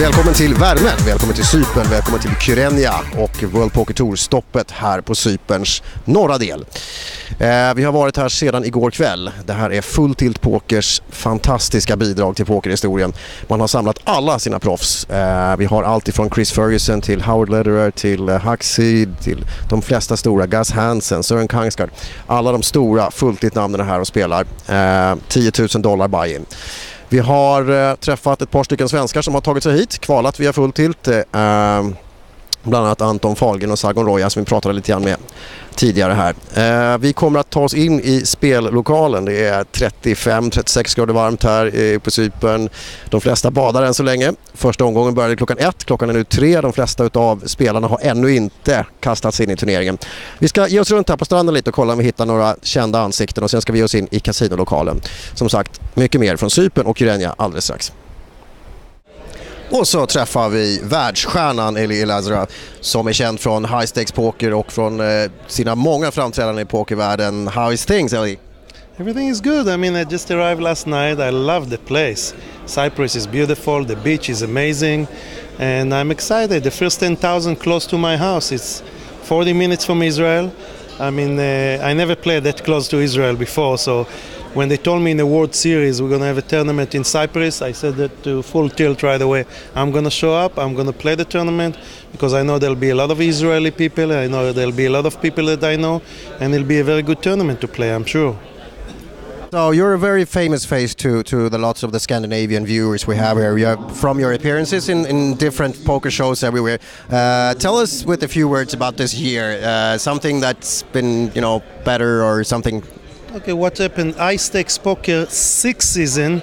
Välkommen till värmen, välkommen till Cypern, välkommen till Kyrenia och World Poker Tour-stoppet här på Cyperns norra del. Eh, vi har varit här sedan igår kväll. Det här är Full Tilt Pokers fantastiska bidrag till pokerhistorien. Man har samlat alla sina proffs. Eh, vi har allt ifrån Chris Ferguson till Howard Lederer till eh, Huxley till de flesta stora, Gus Hansen, Sören Kangsgaard. Alla de stora Full Tilt-namnen är här och spelar. Eh, 10 000 dollar buy-in. Vi har eh, träffat ett par stycken svenskar som har tagit sig hit, kvalat via Full Tilt. Eh, bland annat Anton Fahlgren och Sargon Roja som vi pratade lite grann med tidigare här. Eh, vi kommer att ta oss in i spellokalen. Det är 35-36 grader varmt här eh, på Cypern. De flesta badar än så länge. Första omgången började klockan ett, klockan är nu tre. De flesta av spelarna har ännu inte kastats in i turneringen. Vi ska ge oss runt här på stranden lite och kolla om vi hittar några kända ansikten och sen ska vi ge oss in i kasinolokalen. Som sagt, mycket mer från Cypern och Kyrenia alldeles strax. Och så träffar vi världsstjärnan Eli Elazra som är känd från High Stakes Poker och från eh, sina många framträdanden i pokervärlden. How is things Eli? Everything is good. I mean, I just arrived last night. I love the place. Cyprus is beautiful. The beach is amazing, and I'm excited. The first 10,000 close to my house. It's 40 minutes from Israel. I mean, uh, I never played that close to Israel before, so when they told me in the World Series we're going to have a tournament in Cyprus, I said that to full tilt right away. I'm going to show up, I'm going to play the tournament because I know there'll be a lot of Israeli people, I know there'll be a lot of people that I know, and it'll be a very good tournament to play, I'm sure. So you're a very famous face to, to the lots of the Scandinavian viewers we have here. You from your appearances in, in different poker shows everywhere. Uh, tell us with a few words about this year. Uh, something that's been you know better or something Okay, what happened? High Stakes Poker sixth season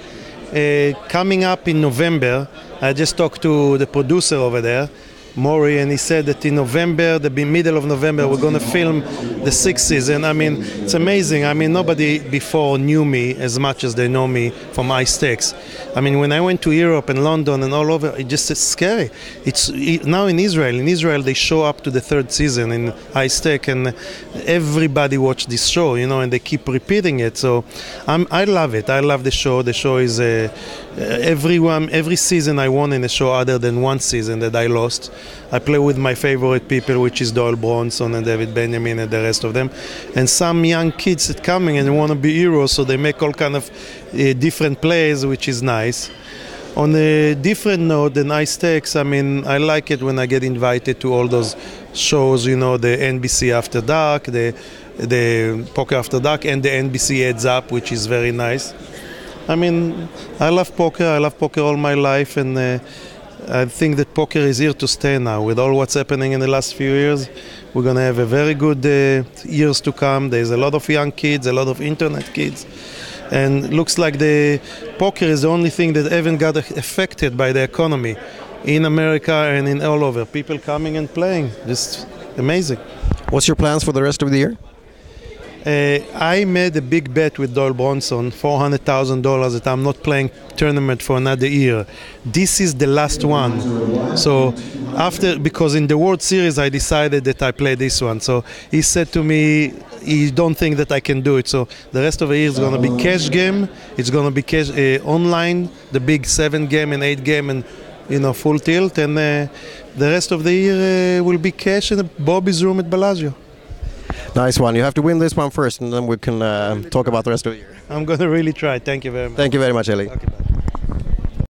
uh, coming up in November. I just talked to the producer over there Mori, and he said that in November, the middle of November, we're going to film the sixth season. I mean, it's amazing. I mean, nobody before knew me as much as they know me from Ice Stakes. I mean, when I went to Europe and London and all over, it just it's scary. It's now in Israel. In Israel, they show up to the third season in Ice Stakes, and everybody watch this show, you know, and they keep repeating it. So I'm, I love it. I love the show. The show is uh, everyone. Every season I won in a show, other than one season that I lost. I play with my favorite people, which is Doyle Brunson and David Benyamine and the rest of them, and some young kids that coming and want to be heroes, so they make all kind of uh, different plays, which is nice. On a different note than Ice Stakes, I mean, I like it when I get invited to all those shows, you know, the NBC After Dark, the the Poker After Dark, and the NBC Heads Up, which is very nice. I mean, I love poker. I love poker all my life, and uh, I think that poker is here to stay now. With all what's happening in the last few years, we're going to have a very good uh, years to come. There's a lot of young kids, a lot of internet kids, and looks like the poker is the only thing that haven't got affected by the economy in America and in all over. People coming and playing, just amazing. What's your plans for the rest of the year? Uh, I made a big bet with Doyle Brunson, four hundred thousand dollars, that I'm not playing tournament for another year. This is the last one. So after, because in the World Series I decided that I play this one. So he said to me, he don't think that I can do it. So the rest of the year is going to be cash game. It's going to be cash uh, online, the big seven game and eight game and you know full tilt, and uh, the rest of the year uh, will be cash in Bobby's room at Bellagio. Nice one. You have to win this one first, and then we can uh, talk about the rest of the year. I'm going to really try. Thank you very much. Thank you very much, Ellie. Okay,